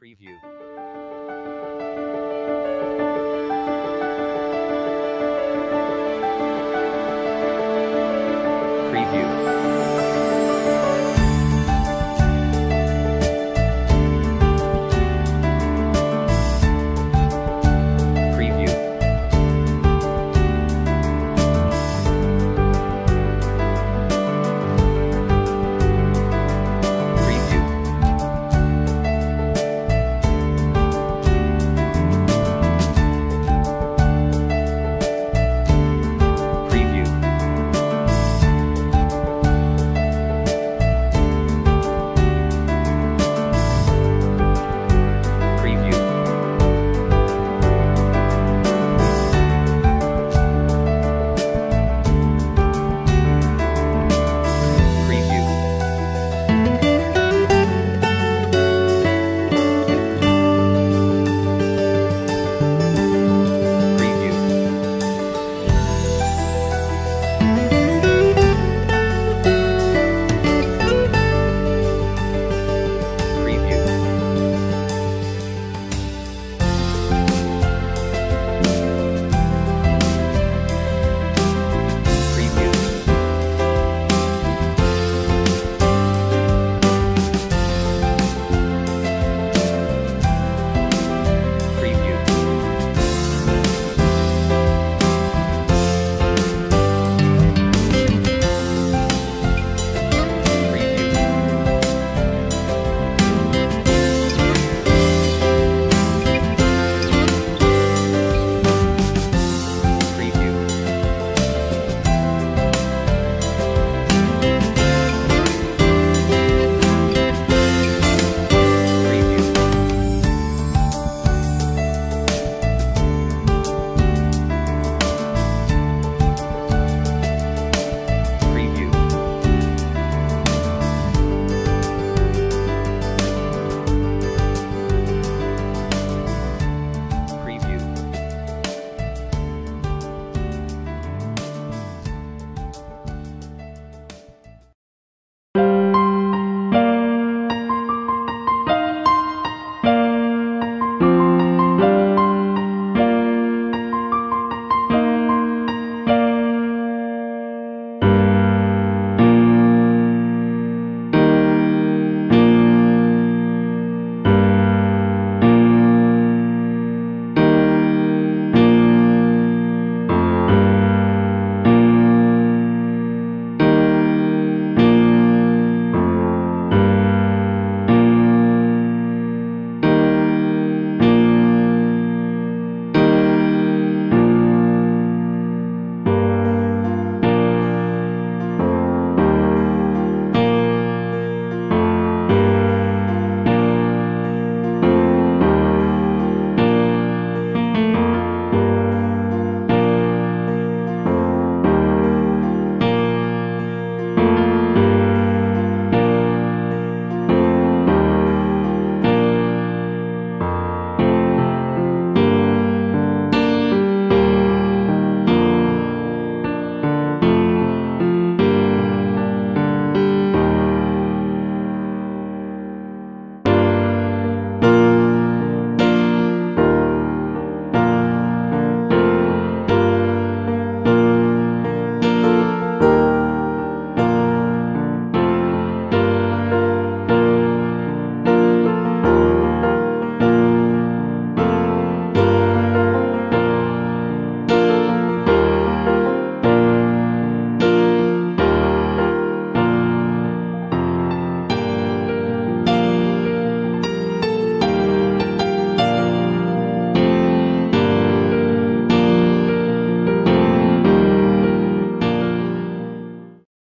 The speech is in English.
preview.